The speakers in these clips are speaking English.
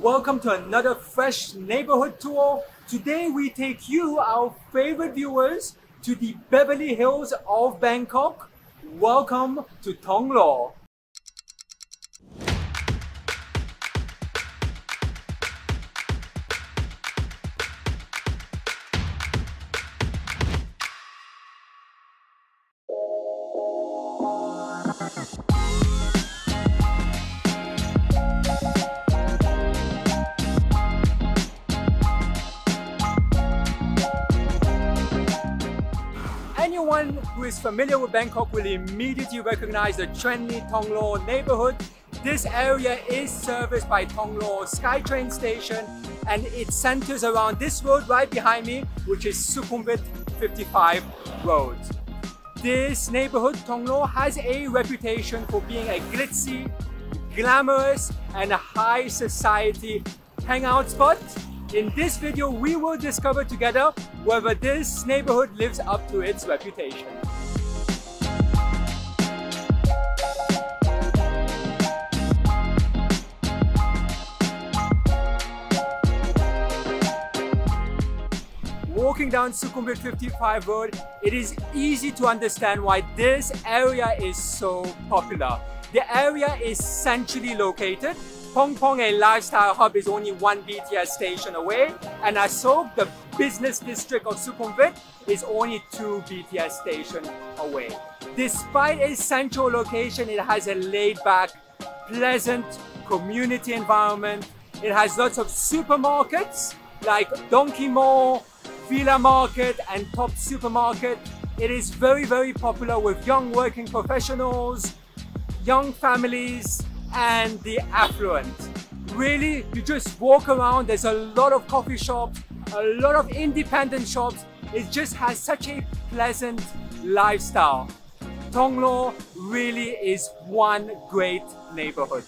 Welcome to another fresh neighborhood tour. Today we take you, our favorite viewers, to the Beverly Hills of Bangkok. Welcome to Thong Lo. Familiar with Bangkok will immediately recognize the trendy Thong Lo neighborhood. This area is serviced by Thong Lo SkyTrain station and it centers around this road right behind me, which is Sukhumvit 55 Road. This neighborhood, Thong Lo, has a reputation for being a glitzy, glamorous and high society hangout spot. In this video, we will discover together whether this neighborhood lives up to its reputation. Walking down Sukhumvit 55 Road, it is easy to understand why this area is so popular. The area is centrally located. Phrom Phong, a lifestyle hub, is only one BTS station away, and Asok, the business district of Sukhumvit, is only two BTS stations away. Despite its central location, it has a laid-back, pleasant community environment. It has lots of supermarkets like Donki Mall, Villa Market and Top Supermarket. It is very, very popular with young working professionals, young families, and the affluent. Really, you just walk around, there's a lot of coffee shops, a lot of independent shops. It just has such a pleasant lifestyle. Thong Lo really is one great neighborhood.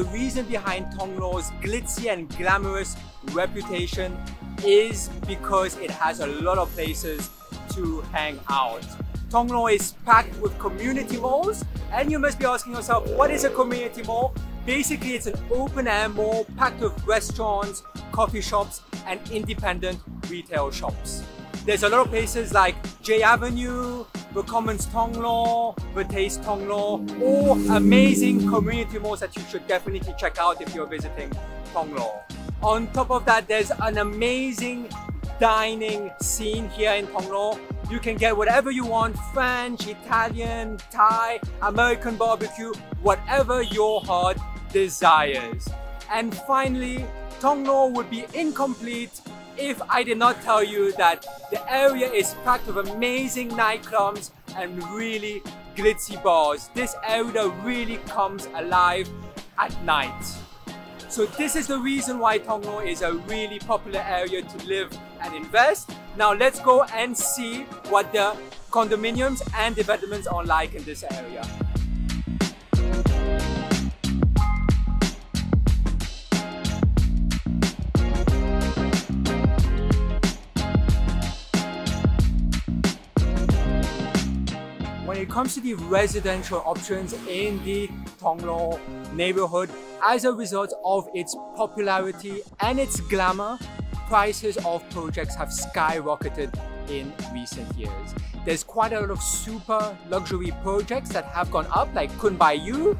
The reason behind Thong Lo's glitzy and glamorous reputation is because it has a lot of places to hang out. Thong Lo is packed with community malls and you must be asking yourself, what is a community mall? Basically, it's an open air mall packed with restaurants, coffee shops and independent retail shops. There's a lot of places like J Avenue, the Commons Thong Lo, the Taste Thong Lo, all amazing community malls that you should definitely check out if you're visiting Thong Lo. On top of that, there's an amazing dining scene here in Thong Lo. You can get whatever you want, French, Italian, Thai, American barbecue, whatever your heart desires. And finally, Thong Lo would be incomplete if I did not tell you that the area is packed with amazing nightclubs and really glitzy bars. This area really comes alive at night. So this is the reason why Thong Lo is a really popular area to live and invest. Now let's go and see what the condominiums and developments are like in this area. Comes to the residential options in the Thong Lo neighborhood, as a result of its popularity and its glamour, prices of projects have skyrocketed in recent years. There's quite a lot of super luxury projects that have gone up like Khun by Yoo,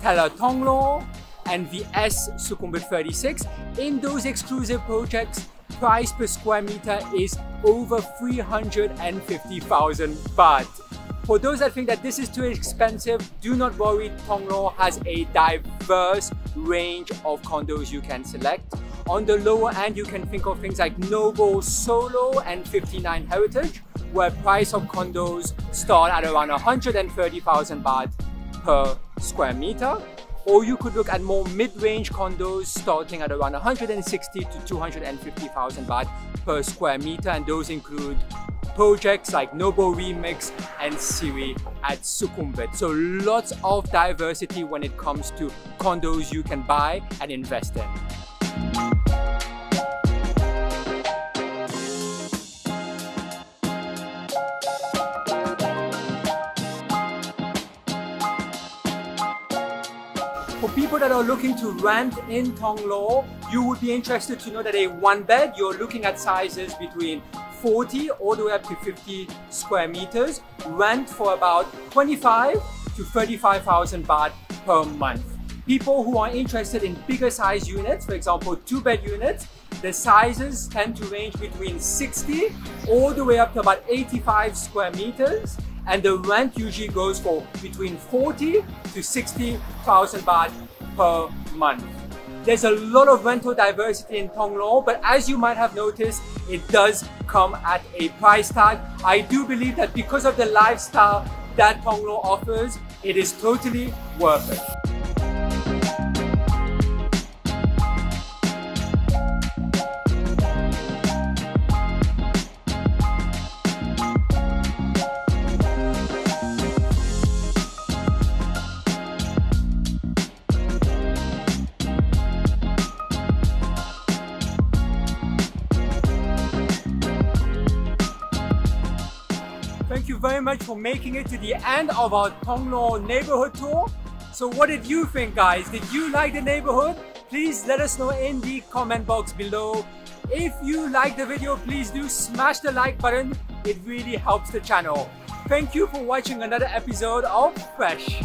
Tela Thong Lo, and the Esse Sukhumvit 36. In those exclusive projects, price per square meter is over 350,000 baht. For those that think that this is too expensive, do not worry, Thong Lo has a diverse range of condos you can select. On the lower end, you can think of things like Noble Solo and 59 Heritage, where price of condos start at around 130,000 baht per square meter. Or you could look at more mid-range condos starting at around 160 to 250,000 baht per square meter, and those include projects like Noble Remix and Siri at Sukhumvit. So lots of diversity when it comes to condos you can buy and invest in. For people that are looking to rent in Thong Lo, you would be interested to know that a one bed, you're looking at sizes between 40 all the way up to 50 square meters, rent for about 25 to 35,000 baht per month. People who are interested in bigger size units, for example, two bed units, the sizes tend to range between 60 all the way up to about 85 square meters and the rent usually goes for between 40 to 60,000 baht per month. There's a lot of rental diversity in Thong Lo, but as you might have noticed, it does come at a price tag. I do believe that because of the lifestyle that Thong Lo offers, it is totally worth it. Thank you very much for making it to the end of our Thong Lo neighborhood tour. So what did you think guys? Did you like the neighborhood? Please let us know in the comment box below. If you like the video, please do smash the like button. It really helps the channel. Thank you for watching another episode of Fresh.